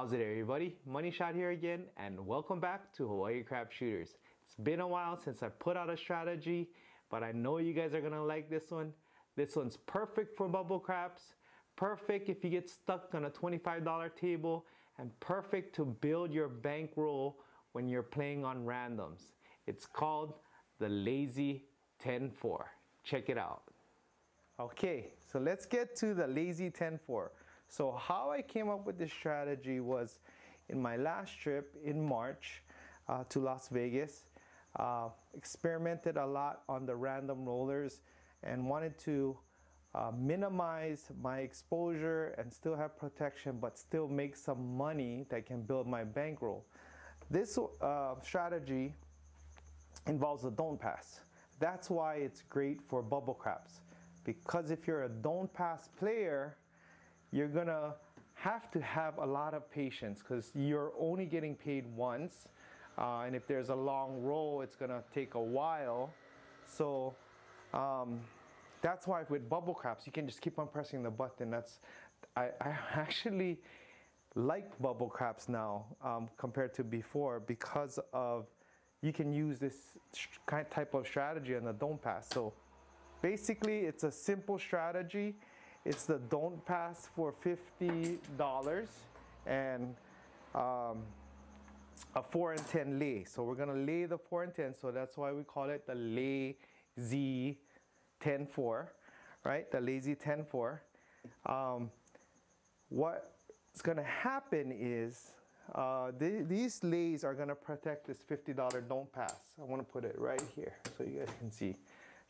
How's it everybody? Money Shot here again and welcome back to Hawaii Craps Shooters. It's been a while since I put out a strategy, but I know you guys are gonna like this one. This one's perfect for bubble craps, perfect if you get stuck on a $25 table, and perfect to build your bankroll when you're playing on randoms. It's called the Lazy 10-4. Check it out. Okay, so let's get to the Lazy 10-4. So how I came up with this strategy was in my last trip in March uh, to Las Vegas. Uh, experimented a lot on the random rollers and wanted to uh, minimize my exposure and still have protection but still make some money that can build my bankroll. This uh, strategy involves a don't pass. That's why it's great for bubble craps because if you're a don't pass player you're gonna have to have a lot of patience because you're only getting paid once uh, and if there's a long roll it's gonna take a while. So um, that's why with bubble craps you can just keep on pressing the button. That's I, I actually like bubble craps now um, compared to before because of you can use this kind type of strategy on the don't pass. So basically it's a simple strategy it's the don't pass for $50 and um, a 4 and 10 lay. So we're gonna lay the 4 and 10, so that's why we call it the lazy 10-4, right? The lazy 10-4. Um, what's gonna happen is uh, th these lays are gonna protect this $50 don't pass. I wanna put it right here so you guys can see.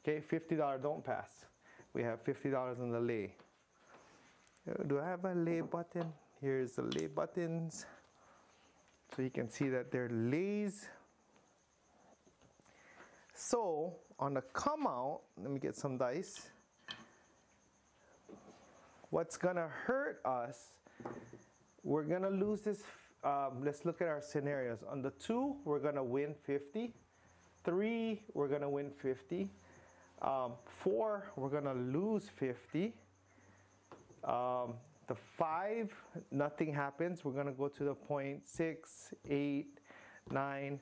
Okay, $50 don't pass we have $50 in the lay. Uh, do I have a lay button? Here's the lay buttons. So you can see that they're lays. So on the come out, let me get some dice. What's gonna hurt us, we're gonna lose this, um, let's look at our scenarios. On the two, we're gonna win 50. Three, we're gonna win 50. Um, four, we're gonna lose 50. Um, the five, nothing happens. We're gonna go to the point six, eight, nine.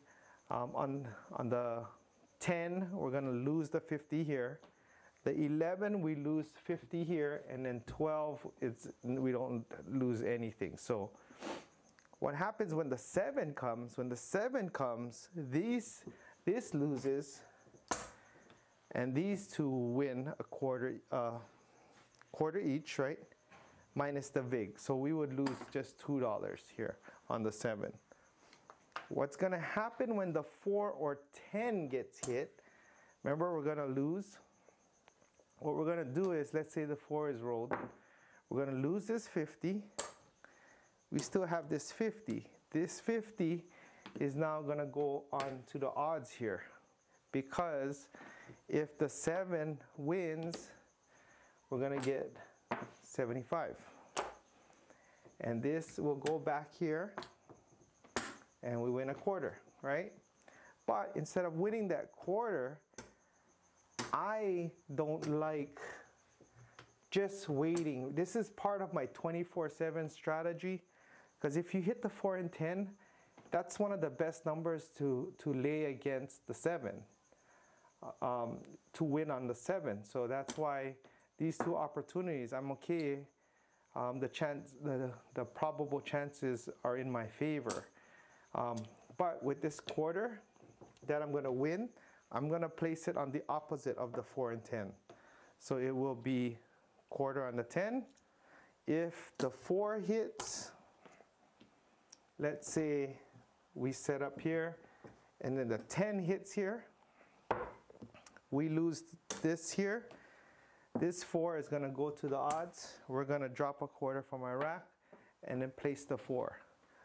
Um, on, on the 10, we're gonna lose the 50 here. The 11, we lose 50 here, and then 12, it's, we don't lose anything. So what happens when the seven comes, when the seven comes, these, this loses, and these two win a quarter uh, quarter each right? Minus the vig. So we would lose just two dollars here on the seven. What's gonna happen when the four or ten gets hit? Remember we're gonna lose? What we're gonna do is let's say the four is rolled. We're gonna lose this 50 we still have this 50 this 50 is now gonna go on to the odds here because if the 7 wins, we're going to get 75. And this will go back here and we win a quarter, right? But instead of winning that quarter, I don't like just waiting. This is part of my 24-7 strategy because if you hit the 4 and 10, that's one of the best numbers to, to lay against the 7 um, to win on the seven. So that's why these two opportunities, I'm okay. Um, the chance, the, the probable chances are in my favor. Um, but with this quarter that I'm going to win, I'm going to place it on the opposite of the 4 and 10. So it will be quarter on the 10. If the 4 hits, let's say we set up here, and then the 10 hits here, we lose this here. This four is gonna go to the odds. We're gonna drop a quarter from our rack and then place the four.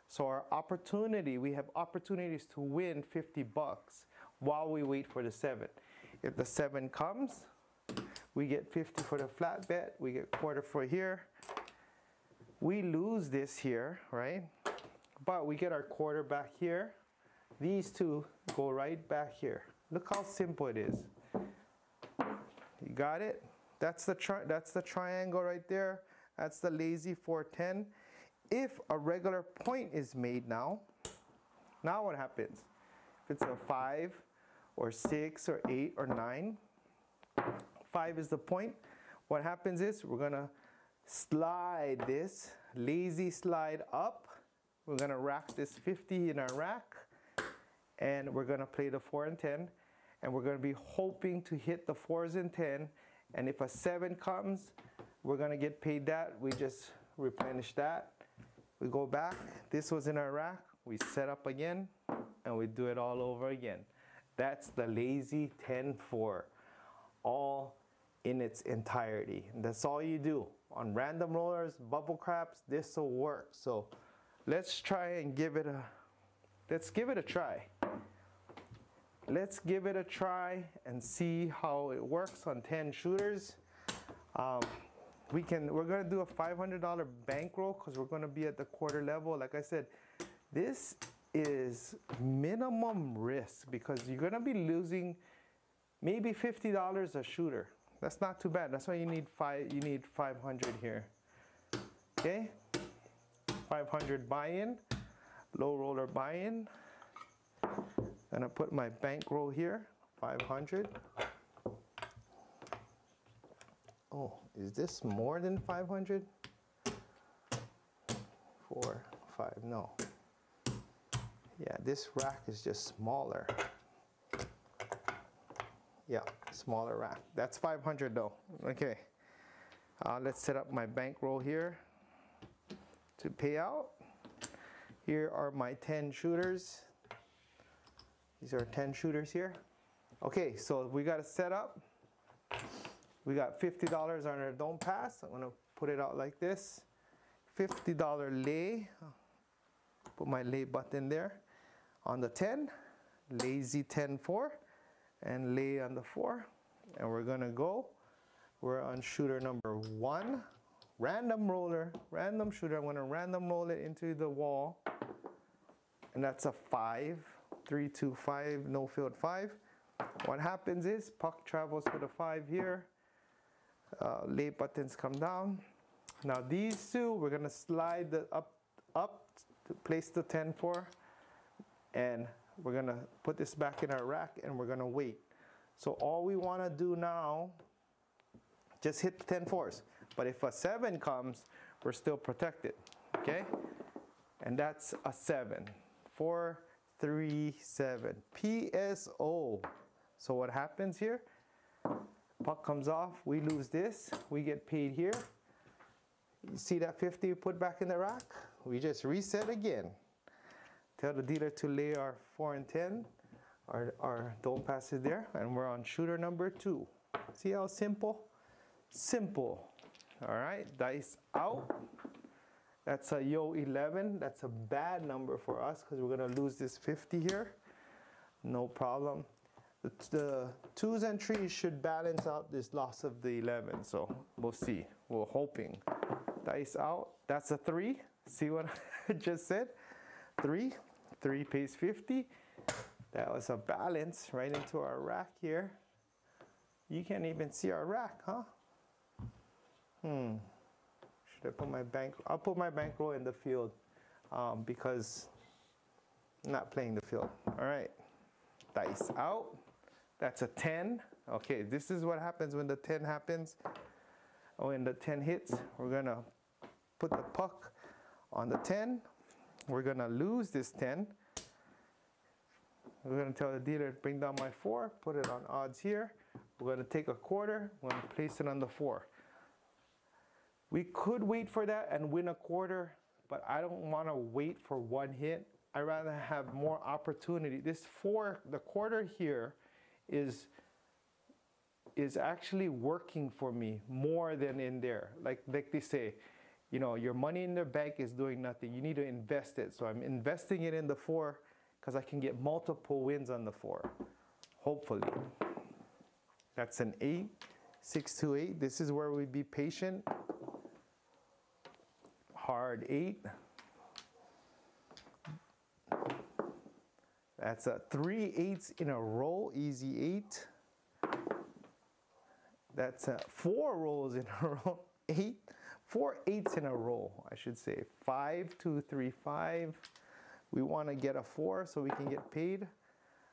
So our opportunity, we have opportunities to win 50 bucks while we wait for the seven. If the seven comes, we get 50 for the flat bet, we get quarter for here. We lose this here, right? But we get our quarter back here. These two go right back here. Look how simple it is. You got it? That's the, that's the triangle right there. That's the lazy 410. if a regular point is made now, now what happens? If it's a five or six or eight or nine, five is the point. What happens is we're gonna slide this, lazy slide up. We're gonna rack this 50 in our rack and we're gonna play the four and 10 and we're gonna be hoping to hit the fours and 10 and if a seven comes, we're gonna get paid that. We just replenish that. We go back, this was in our rack, we set up again and we do it all over again. That's the lazy 10-4, all in its entirety. And that's all you do. On random rollers, bubble craps, this will work. So let's try and give it a, let's give it a try. Let's give it a try and see how it works on 10 shooters. Um, we can, we're gonna do a $500 bankroll because we're gonna be at the quarter level. Like I said, this is minimum risk because you're gonna be losing maybe $50 a shooter. That's not too bad. That's why you need five, you need 500 here. Okay, 500 buy-in, low roller buy-in. Gonna put my bankroll here, 500. Oh, is this more than 500? Four, five, no. Yeah, this rack is just smaller. Yeah, smaller rack. That's 500 though. Okay. Uh, let's set up my bankroll here to pay out. Here are my 10 shooters. These are 10 shooters here. Okay, so we got to set up. We got $50 on our don't pass. I'm gonna put it out like this. $50 lay. Put my lay button there. On the 10, lazy 10 4, and lay on the 4. And we're gonna go. We're on shooter number one. Random roller, random shooter. I'm gonna random roll it into the wall. And that's a five, three, two, five, no field five. What happens is puck travels to the five here uh, lay buttons come down. Now these two, we're gonna slide the up, up to place the 10 for, and we're gonna put this back in our rack and we're gonna wait. So all we wanna do now, just hit the 10 fours. But if a seven comes, we're still protected, okay? And that's a seven. Four, three, seven. PSO. So what happens here? Puck comes off, we lose this, we get paid here. You see that 50 we put back in the rack? We just reset again. Tell the dealer to lay our 4 and 10, our, our don't pass it there, and we're on shooter number 2. See how simple? Simple. All right, dice out. That's a yo 11. That's a bad number for us because we're going to lose this 50 here. No problem the, the twos and threes should balance out this loss of the 11. So we'll see. We're hoping. Dice out. That's a three. See what I just said? Three. Three pays 50. That was a balance right into our rack here. You can't even see our rack, huh? Hmm. Should I put my bank? I'll put my bankroll in the field um, because I'm not playing the field. All right. Dice out. That's a 10. Okay, this is what happens when the 10 happens. When the 10 hits, we're gonna put the puck on the 10. We're gonna lose this 10. We're gonna tell the dealer to bring down my four, put it on odds here. We're gonna take a quarter, we're gonna place it on the four. We could wait for that and win a quarter, but I don't wanna wait for one hit. i rather have more opportunity. This four, the quarter here, is is actually working for me more than in there. Like like they say, you know, your money in the bank is doing nothing. You need to invest it. So I'm investing it in the four because I can get multiple wins on the four. Hopefully. That's an eight, six to eight. This is where we be patient. Hard eight. That's a three eights in a row, easy eight. That's a four rolls in a row, eight, four eights in a row, I should say. Five, two, three, five. We want to get a four so we can get paid.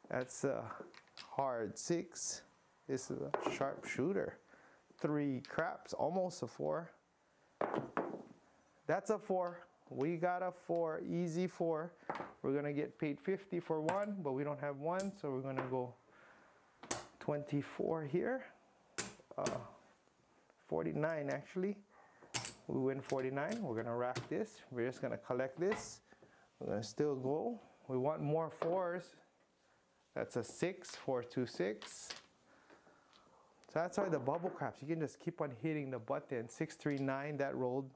That's a hard six. This is a sharp shooter. Three craps, almost a four. That's a four. We got a four, easy four. We're gonna get paid 50 for one, but we don't have one, so we're gonna go 24 here. Uh, 49 actually. We win 49. We're gonna rack this. We're just gonna collect this. We're gonna still go. We want more fours. That's a six, four, two, six. So that's why the bubble craps, you can just keep on hitting the button. 639, that rolled.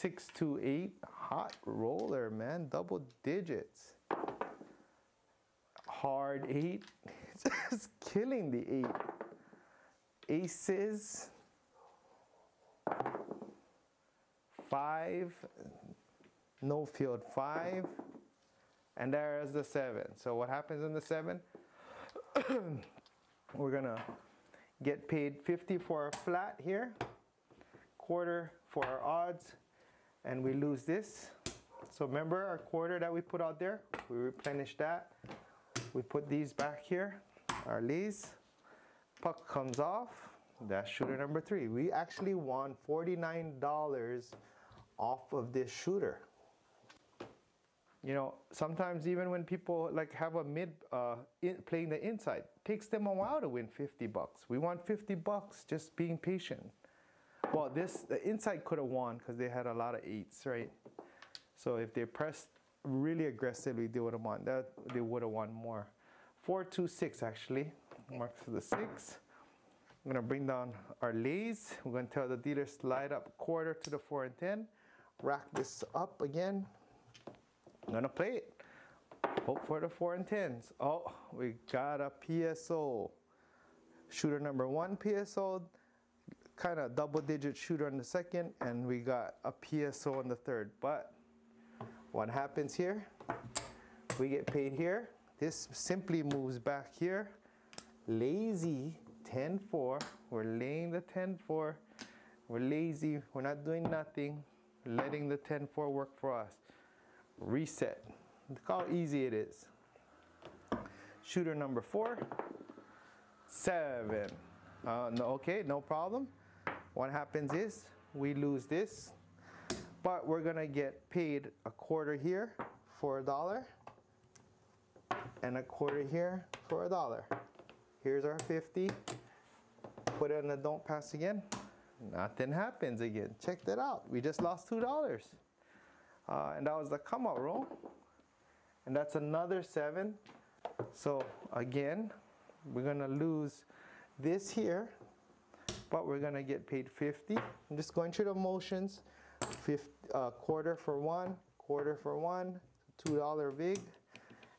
628, hot roller, man, double digits. Hard eight, just killing the eight. Aces, five, no field five, and there is the seven. So what happens in the seven? We're gonna get paid 50 for flat here, quarter for our odds, and we lose this. So remember our quarter that we put out there? We replenish that. We put these back here, our lees. Puck comes off. That's shooter number three. We actually won $49 off of this shooter. You know, sometimes even when people like have a mid uh, in, playing the inside, takes them a while to win 50 bucks. We want 50 bucks just being patient. Well, this the inside could have won because they had a lot of eights, right? So if they pressed really aggressively, they would have won. That they would have won more. Four, two, six actually. Marks the six. I'm gonna bring down our lays. We're gonna tell the dealer slide up quarter to the four and ten. Rack this up again. I'm gonna play it. Hope for the four and tens. Oh, we got a PSO. Shooter number one PSO, kind of double digit shooter on the second, and we got a PSO on the third. But what happens here? We get paid here. This simply moves back here. Lazy 10-4. We're laying the 10-4. We're lazy. We're not doing nothing. letting the 10-4 work for us. Reset. Look how easy it is. Shooter number four. Seven. Uh, no, okay, no problem. What happens is we lose this, but we're gonna get paid a quarter here for a dollar and a quarter here for a dollar. Here's our 50. Put it in the don't pass again. Nothing happens again. Check that out. We just lost $2. Uh, and that was the come out roll. And that's another seven. So again, we're gonna lose this here, but we're gonna get paid 50. I'm just going through the motions. 50, uh, quarter for one, quarter for one, $2 VIG.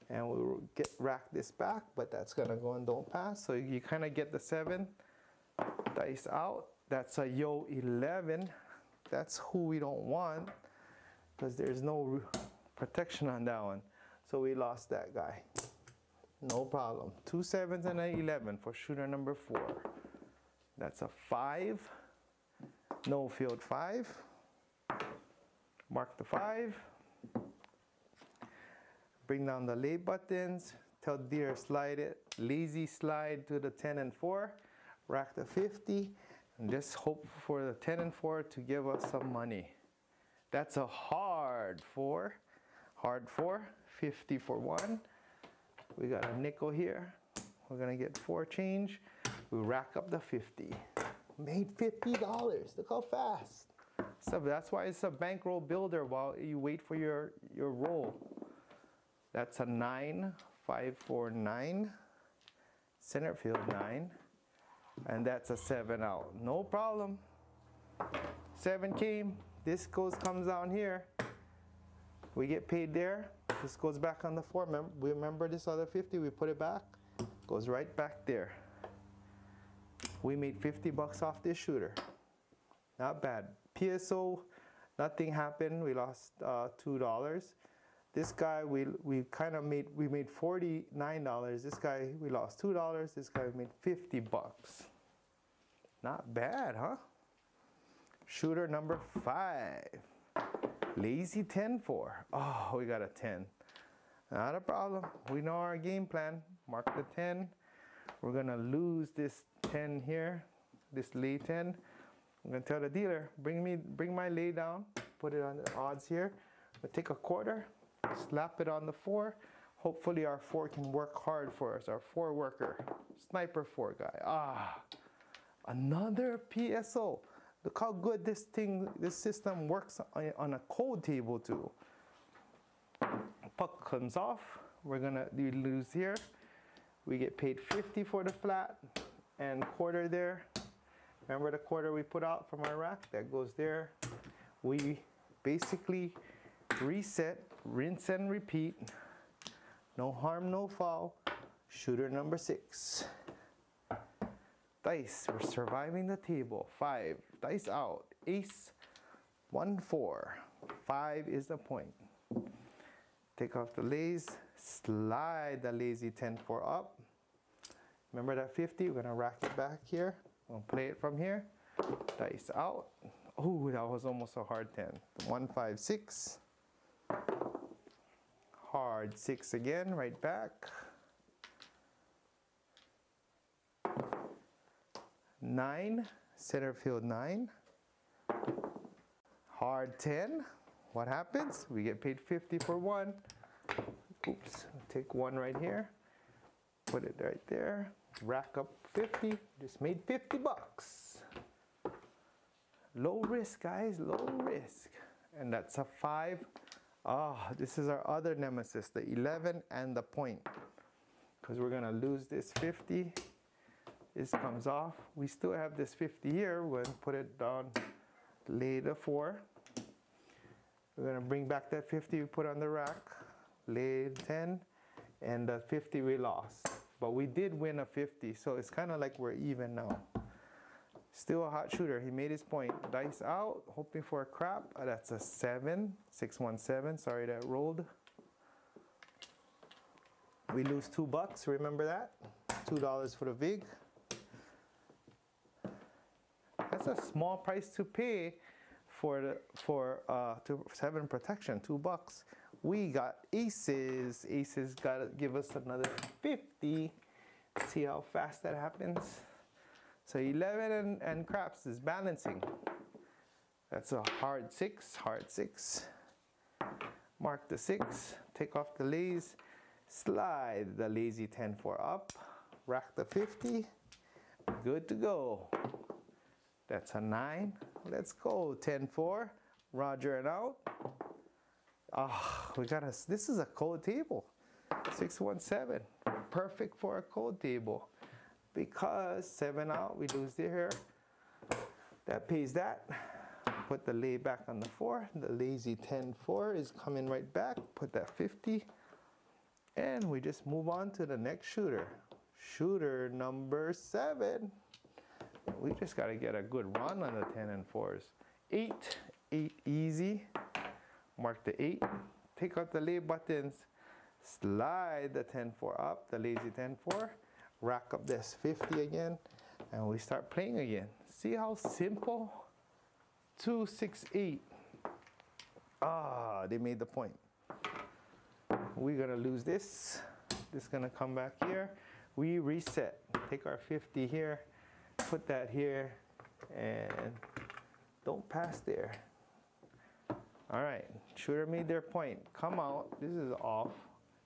And we'll get rack this back, but that's gonna go and don't pass. So you kind of get the seven dice out. That's a yo 11. That's who we don't want because there's no protection on that one. So we lost that guy. No problem. Two sevens and an 11 for shooter number four. That's a five. No field five. Mark the five. Bring down the lay buttons. Tell deer slide it. Lazy slide to the 10 and 4. Rack the 50. And just hope for the 10 and 4 to give us some money. That's a hard 4. Hard 4. 50 for 1. We got a nickel here. We're going to get 4 change. We rack up the 50. Made $50. Look how fast. So that's why it's a bankroll builder while you wait for your, your roll. That's a 9, 5, 4, 9. Center field 9. And that's a 7 out. No problem. 7 came. This goes comes down here. We get paid there. This goes back on the 4. Remember, we remember this other 50. We put it back. Goes right back there. We made 50 bucks off this shooter. Not bad. PSO, nothing happened. We lost uh, $2. This guy, we, we kind of made, we made $49. This guy, we lost $2. This guy made 50 bucks. Not bad, huh? Shooter number five. Lazy 10 4. Oh, we got a 10. Not a problem. We know our game plan. Mark the 10. We're gonna lose this 10 here, this lay 10. I'm gonna tell the dealer, bring me, bring my lay down, put it on the odds here. We'll take a quarter, slap it on the four. Hopefully our four can work hard for us, our four worker, sniper four guy. Ah, another PSO. Look how good this thing, this system works on a cold table too. Puck comes off. We're gonna lose here. We get paid 50 for the flat and quarter there. Remember the quarter we put out from our rack? That goes there. We basically reset, rinse and repeat. No harm, no foul. Shooter number six. Dice, we're surviving the table. Five, dice out. Ace, one, four. Five is the point. Take off the lays, slide the lazy 10-4 up. Remember that 50? We're gonna rack it back here. We'll play it from here. Dice out. Oh, that was almost a hard 10. One, five, six. Hard six again, right back. Nine, center field nine. Hard 10. What happens? We get paid 50 for one. Oops, take one right here. Put it right there. Rack up 50. Just made 50 bucks. Low risk, guys, low risk. And that's a five. Ah, oh, this is our other nemesis, the 11 and the point. Because we're gonna lose this 50 this comes off. We still have this 50 here. We're to put it down, lay the four. We're to bring back that 50 we put on the rack, lay 10, and the 50 we lost. But we did win a 50, so it's kind of like we're even now. Still a hot shooter. He made his point. Dice out, hoping for a crap. Uh, that's a 7, 617. Sorry that rolled. We lose two bucks, remember that? $2 for the VIG. That's a small price to pay for the for uh, to seven protection, two bucks. We got aces. Aces gotta give us another 50. See how fast that happens. So 11 and, and craps is balancing. That's a hard six, hard six. Mark the six, take off the lays, slide the lazy 10 4 up, rack the 50, good to go. That's a 9. Let's go. 10-4. Roger and out. Oh, we got a, this is a cold table. 617. Perfect for a cold table. Because 7 out, we lose the hair. That pays that. Put the lay back on the 4. The lazy 10-4 is coming right back. Put that 50. And we just move on to the next shooter. Shooter number 7 we just got to get a good run on the 10 and 4s. 8, 8 easy. Mark the 8. Take out the lay buttons. Slide the 10 4 up, the lazy 10 4. Rack up this 50 again. And we start playing again. See how simple? 2, 6, 8. Ah, they made the point. We're to lose this. This is to come back here. We reset. Take our 50 here put that here and don't pass there. All right, shooter made their point. Come out, this is off.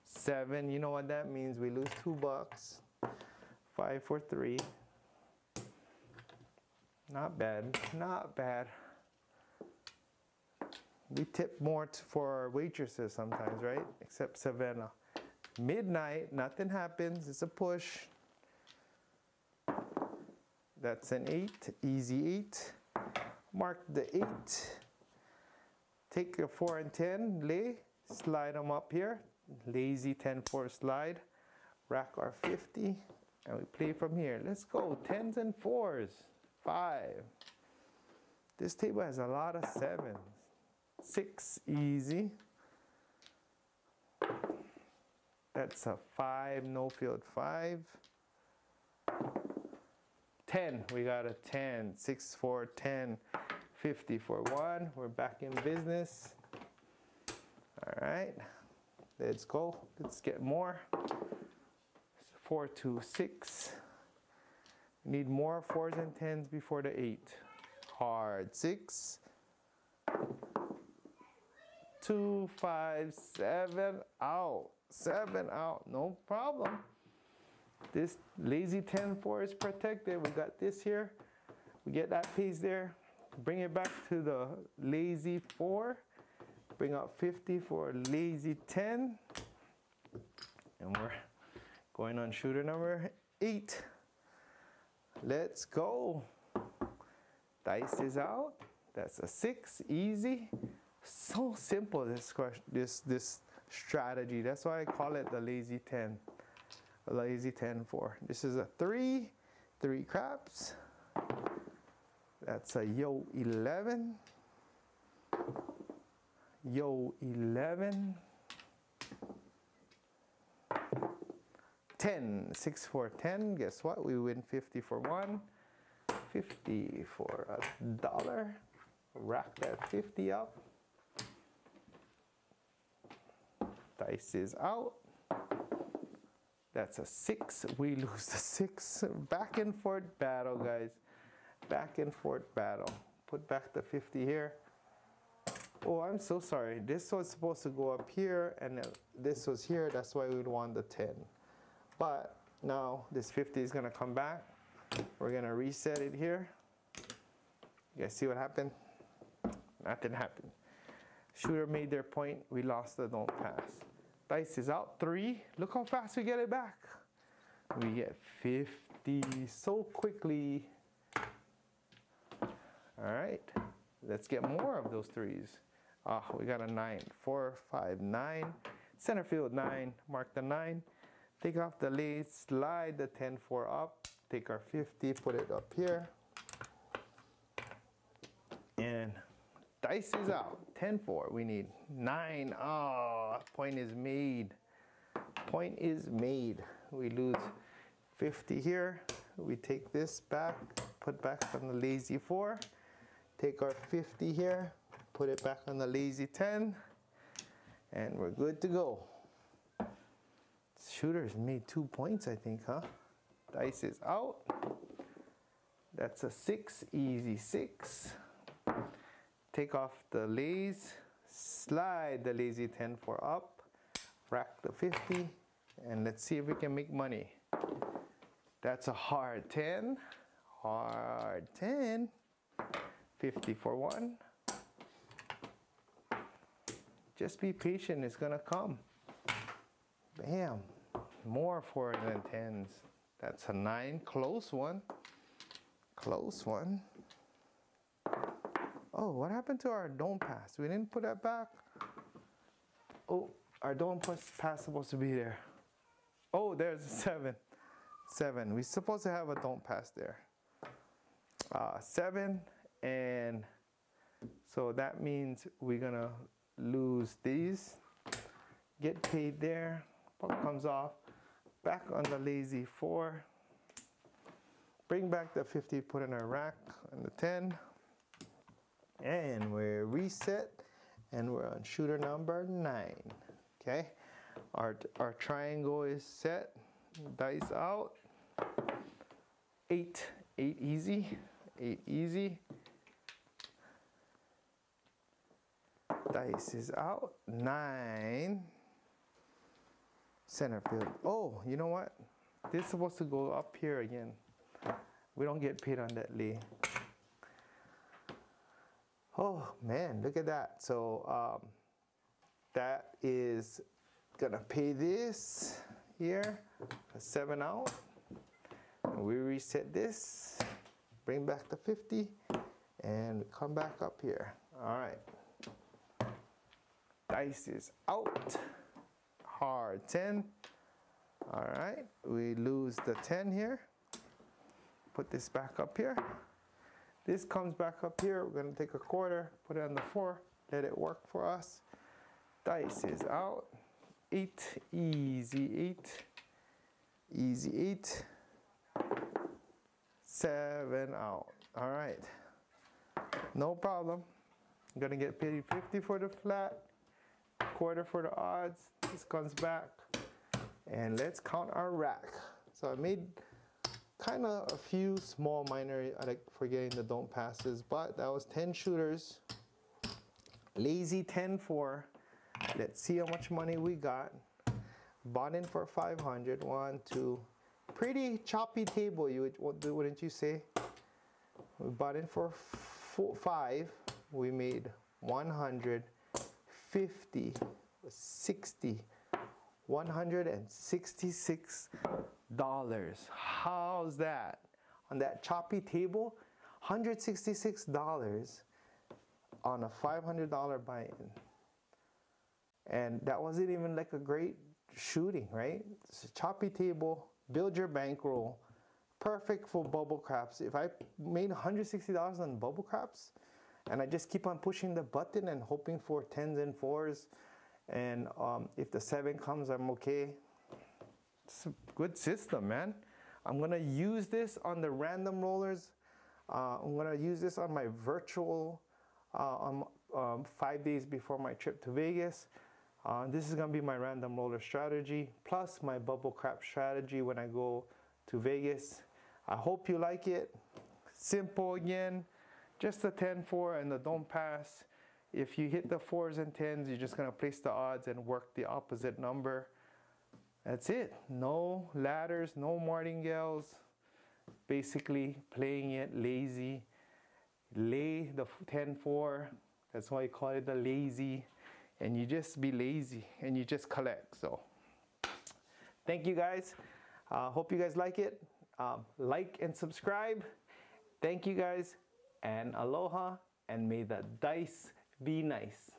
Seven, you know what that means? We lose two bucks. Five for three. Not bad, not bad. We tip more for our waitresses sometimes, right? Except Savannah. Midnight, nothing happens, it's a push. That's an 8, easy 8. Mark the 8. Take your 4 and 10, lay, slide them up here. Lazy 10 4 slide. Rack our 50, and we play from here. Let's go, 10s and 4s. 5. This table has a lot of 7s. 6, easy. That's a 5, no field 5. 10. We got a 10. 6, 4, 10. 50 for one. We're back in business. All right, let's go. Let's get more. Four, two, six. Need more fours and tens before the eight. Hard six. Two, five, seven out. Seven out, no problem. This lazy 10 4 is protected. We got this here. We get that piece there. Bring it back to the lazy 4. Bring out 50 for lazy 10. And we're going on shooter number 8. Let's go. Dice is out. That's a 6. Easy. So simple this question, this this strategy. That's why I call it the lazy 10. Lazy 10 4. This is a 3. 3 craps. That's a yo 11. Yo 11. 10. 6 for 10. Guess what? We win 50 for 1. 50 for a dollar. Rack that 50 up. Dice is out. That's a 6. We lose the 6. Back and forth battle, guys back and forth battle. Put back the 50 here. Oh, I'm so sorry. This was supposed to go up here and this was here. That's why we'd want the 10. But now this 50 is gonna come back. We're gonna reset it here. You guys see what happened? Nothing happened. Shooter made their point. We lost the don't pass. Dice is out three. Look how fast we get it back. We get 50 so quickly. All right, let's get more of those threes. Ah, oh, we got a nine, four, five, nine. Center field nine, mark the nine. Take off the lead, slide the 10, 4 up. Take our 50, put it up here. And dice is out, 10, 4. We need nine. Oh, point is made. Point is made. We lose 50 here. We take this back, put back on the lazy four. Take our 50 here, put it back on the lazy 10, and we're good to go. Shooter's made two points, I think, huh? Dice is out. That's a six, easy six. Take off the lazy, slide the lazy 10 for up, rack the 50, and let's see if we can make money. That's a hard 10, hard 10. 50 for one. Just be patient, it's gonna come. Bam, more fours than tens. That's a nine, close one, close one. Oh, what happened to our don't pass? We didn't put that back. Oh, our don't pass supposed to be there. Oh, there's a seven. Seven. We're supposed to have a don't pass there. Uh, seven and so that means we're gonna lose these. Get paid there. Comes off? Back on the lazy four. Bring back the 50 put in our rack on the 10 and we're reset and we're on shooter number nine okay? Our our triangle is set. Dice out. Eight eight easy eight easy Dice is out. Nine. Center field. Oh, you know what? This is supposed to go up here again. We don't get paid on that Lee. Oh man, look at that. So um, that is gonna pay this here, a seven out. And we reset this, bring back the 50, and come back up here. All right. Dice is out. Hard 10. All right, we lose the 10 here. Put this back up here. This comes back up here. We're gonna take a quarter, put it on the four, let it work for us. Dice is out. Eight, easy eight. Easy eight. Seven out. All right. No problem. I'm gonna get paid 50 for the flat, quarter for the odds. This comes back. And let's count our rack. So I made kind of a few small minor, like forgetting the don't passes, but that was 10 shooters. Lazy 10-4. Let's see how much money we got. Bought in for 500. One, two. Pretty choppy table, you would, wouldn't you say? We bought in for four, five. We made 150, 60, 166 dollars. How's that? On that choppy table, 166 dollars on a $500 buy-in. And that wasn't even like a great shooting, right? It's a choppy table, build your bankroll, perfect for bubble craps. If I made $160 on bubble craps and I just keep on pushing the button and hoping for tens and fours, and um, if the seven comes, I'm okay. It's a good system, man. I'm gonna use this on the random rollers. Uh, I'm gonna use this on my virtual uh, on um, five days before my trip to Vegas. Uh, this is gonna be my random roller strategy, plus my bubble crap strategy when I go to Vegas. I hope you like it. Simple again, just the 10-4 and the don't pass. If you hit the fours and tens, you're just gonna place the odds and work the opposite number. That's it. No ladders, no martingales. Basically playing it lazy. Lay the 10-4. That's why I call it the lazy. And you just be lazy and you just collect. So thank you guys. Uh, hope you guys like it. Um, like and subscribe. Thank you guys and aloha and may the dice be nice.